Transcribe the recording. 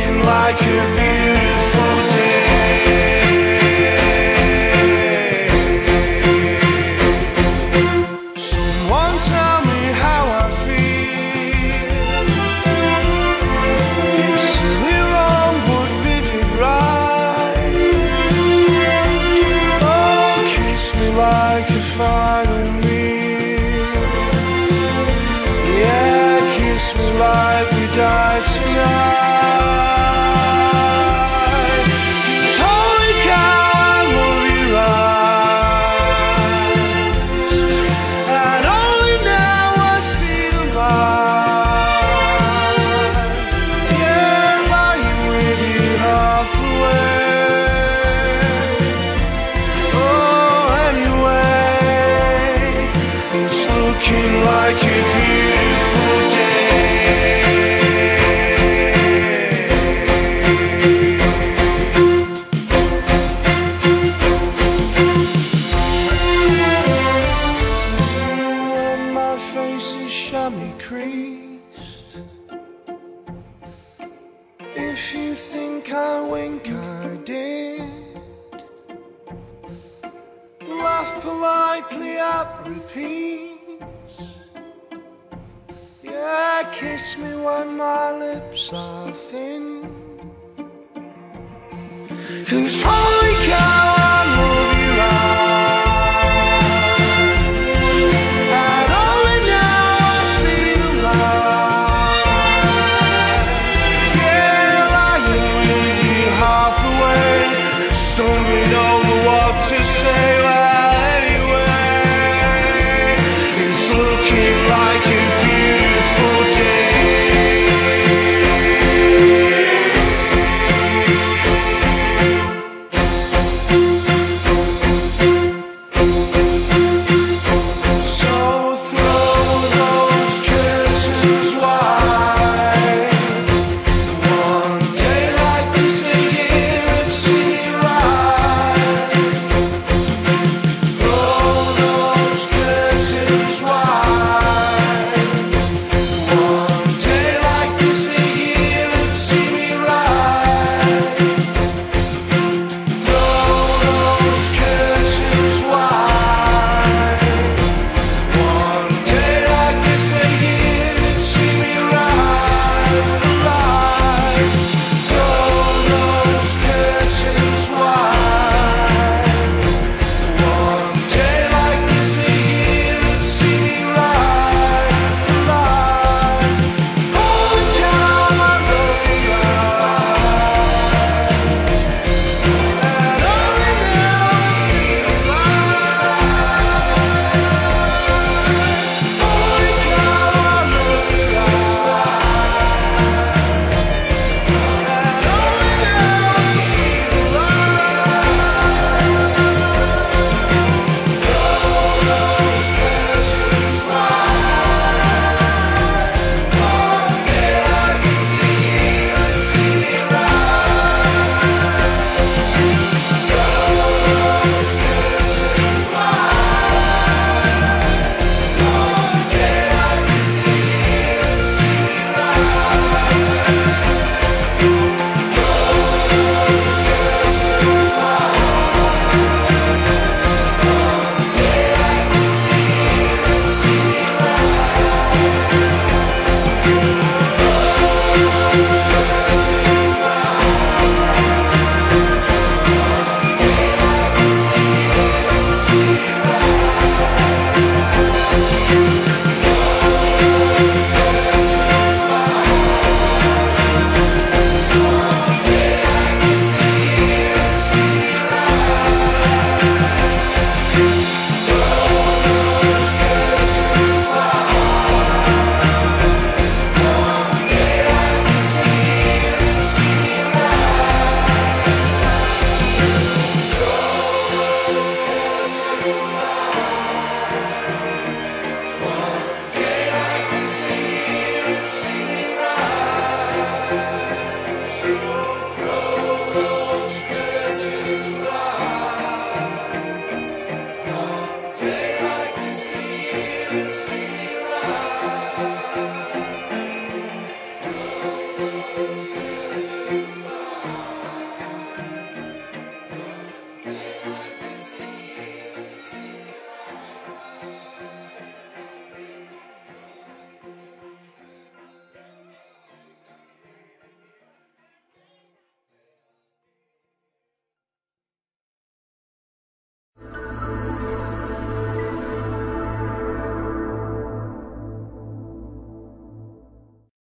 like a beautiful day. Someone tell me how I feel. It's silly wrong, but vivid right. Oh, kiss me like a final meal. Yeah, kiss me like we died If you think I wink, I did. Laugh politely at repeats. Yeah, kiss me when my lips are thin. Cause